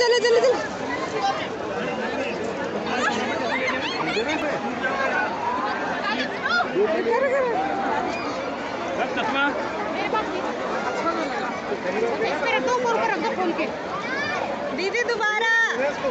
चलो चलो चलो। चलो दीदी दोबारा। Let's go.